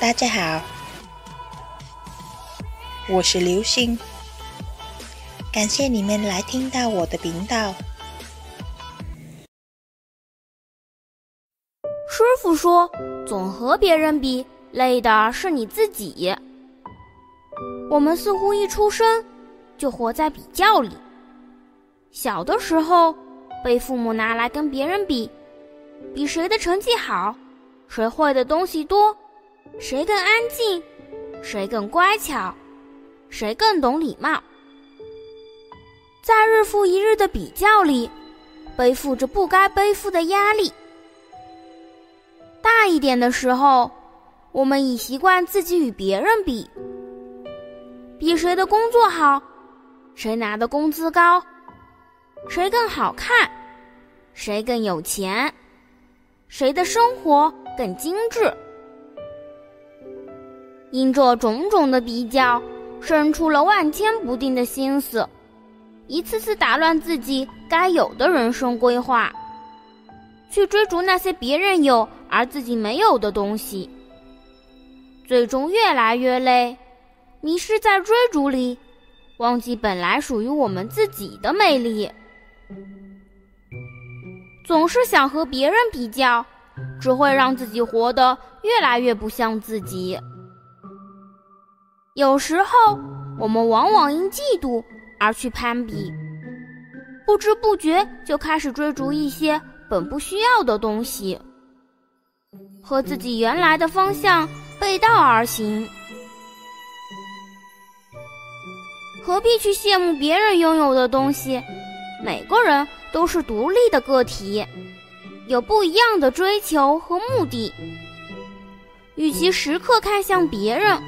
大家好，我是刘星，感谢你们来听到我的频道。师傅说，总和别人比，累的是你自己。我们似乎一出生就活在比较里。小的时候，被父母拿来跟别人比，比谁的成绩好，谁会的东西多。谁更安静，谁更乖巧，谁更懂礼貌？在日复一日的比较里，背负着不该背负的压力。大一点的时候，我们已习惯自己与别人比，比谁的工作好，谁拿的工资高，谁更好看，谁更有钱，谁的生活更精致。因这种种的比较，生出了万千不定的心思，一次次打乱自己该有的人生规划，去追逐那些别人有而自己没有的东西，最终越来越累，迷失在追逐里，忘记本来属于我们自己的美丽。总是想和别人比较，只会让自己活得越来越不像自己。有时候，我们往往因嫉妒而去攀比，不知不觉就开始追逐一些本不需要的东西，和自己原来的方向背道而行。何必去羡慕别人拥有的东西？每个人都是独立的个体，有不一样的追求和目的。与其时刻看向别人。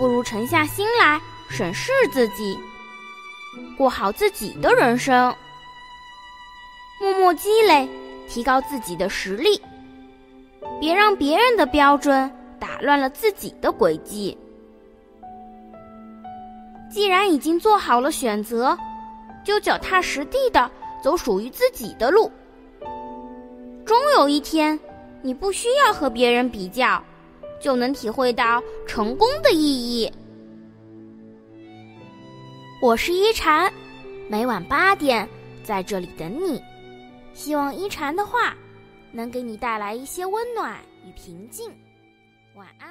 不如沉下心来审视自己，过好自己的人生，默默积累，提高自己的实力。别让别人的标准打乱了自己的轨迹。既然已经做好了选择，就脚踏实地的走属于自己的路。终有一天，你不需要和别人比较。就能体会到成功的意义。我是一禅，每晚八点在这里等你。希望一禅的话能给你带来一些温暖与平静。晚安。